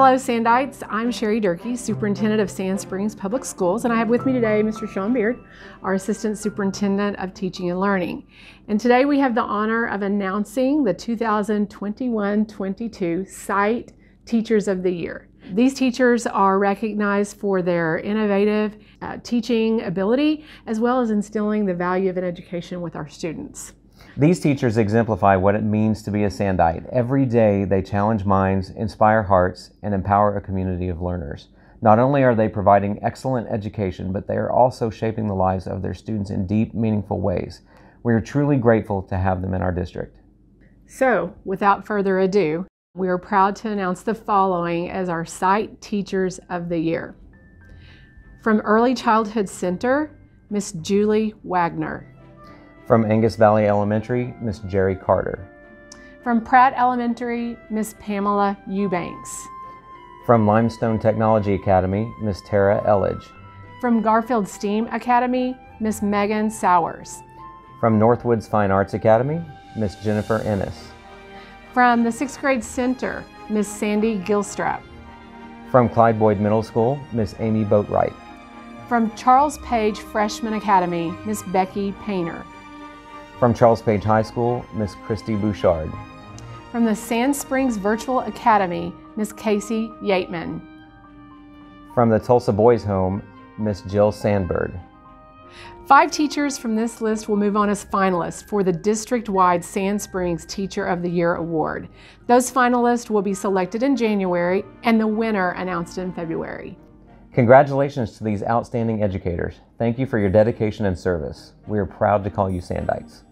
Hello, Sandites. I'm Sherry Durkee, Superintendent of Sand Springs Public Schools, and I have with me today Mr. Sean Beard, our Assistant Superintendent of Teaching and Learning. And today we have the honor of announcing the 2021-22 Site Teachers of the Year. These teachers are recognized for their innovative uh, teaching ability as well as instilling the value of an education with our students. These teachers exemplify what it means to be a Sandite. Every day they challenge minds, inspire hearts, and empower a community of learners. Not only are they providing excellent education, but they are also shaping the lives of their students in deep, meaningful ways. We are truly grateful to have them in our district. So, without further ado, we are proud to announce the following as our Site Teachers of the Year. From Early Childhood Center, Miss Julie Wagner. From Angus Valley Elementary, Miss Jerry Carter. From Pratt Elementary, Miss Pamela Eubanks. From Limestone Technology Academy, Miss Tara Elledge. From Garfield STEAM Academy, Miss Megan Sowers. From Northwoods Fine Arts Academy, Miss Jennifer Ennis. From the sixth grade center, Miss Sandy Gilstrap. From Clyde Boyd Middle School, Miss Amy Boatwright. From Charles Page Freshman Academy, Miss Becky Painter. From Charles Page High School, Miss Christy Bouchard. From the Sand Springs Virtual Academy, Miss Casey Yateman. From the Tulsa Boys Home, Miss Jill Sandberg. Five teachers from this list will move on as finalists for the district-wide Sand Springs Teacher of the Year Award. Those finalists will be selected in January and the winner announced in February. Congratulations to these outstanding educators. Thank you for your dedication and service. We are proud to call you Sandites.